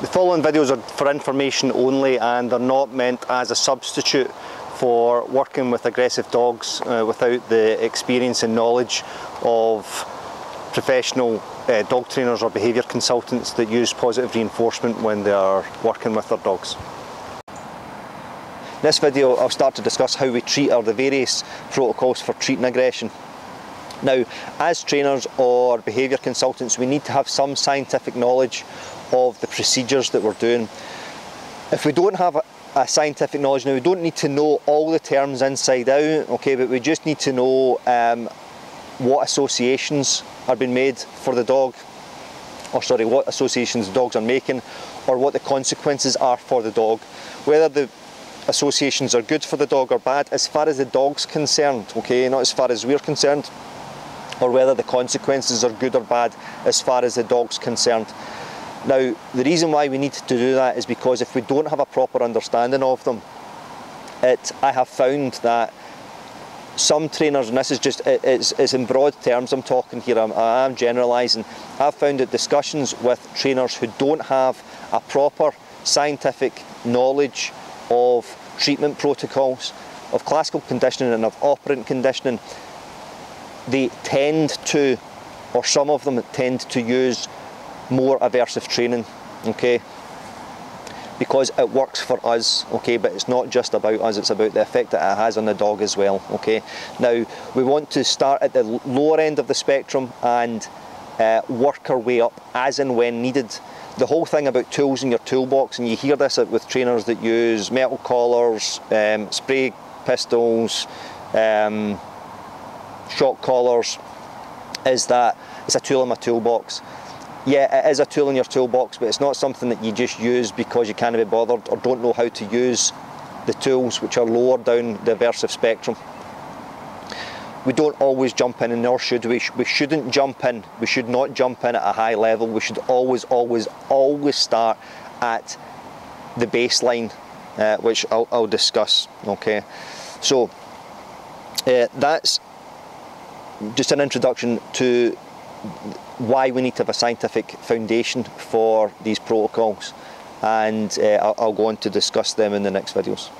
The following videos are for information only and they're not meant as a substitute for working with aggressive dogs uh, without the experience and knowledge of professional uh, dog trainers or behaviour consultants that use positive reinforcement when they are working with their dogs. In this video I'll start to discuss how we treat or the various protocols for treating aggression. Now, as trainers or behaviour consultants, we need to have some scientific knowledge of the procedures that we're doing. If we don't have a, a scientific knowledge now, we don't need to know all the terms inside out, okay, but we just need to know um, what associations are being made for the dog, or sorry, what associations dogs are making, or what the consequences are for the dog. Whether the associations are good for the dog or bad, as far as the dog's concerned, okay, not as far as we're concerned, or whether the consequences are good or bad as far as the dog's concerned. Now, the reason why we need to do that is because if we don't have a proper understanding of them, it, I have found that some trainers, and this is just, it, it's, it's, in broad terms I'm talking here, I'm, I'm generalising, I've found that discussions with trainers who don't have a proper scientific knowledge of treatment protocols, of classical conditioning and of operant conditioning, they tend to, or some of them tend to use more aversive training, okay? Because it works for us, okay, but it's not just about us, it's about the effect that it has on the dog as well, okay? Now, we want to start at the lower end of the spectrum and uh, work our way up as and when needed. The whole thing about tools in your toolbox, and you hear this with trainers that use metal collars, um, spray pistols, um, shock collars, is that it's a tool in my toolbox yeah, it is a tool in your toolbox, but it's not something that you just use because you can't be bothered or don't know how to use the tools which are lower down the aversive spectrum. We don't always jump in, and nor should we. We shouldn't jump in. We should not jump in at a high level. We should always, always, always start at the baseline, uh, which I'll, I'll, discuss. Okay, so uh, that's just an introduction to why we need to have a scientific foundation for these protocols and uh, I'll, I'll go on to discuss them in the next videos.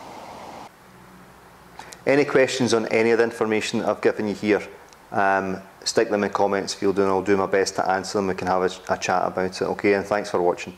Any questions on any of the information I've given you here, um, stick them in the comments field and I'll do my best to answer them. We can have a, a chat about it. Okay, and thanks for watching.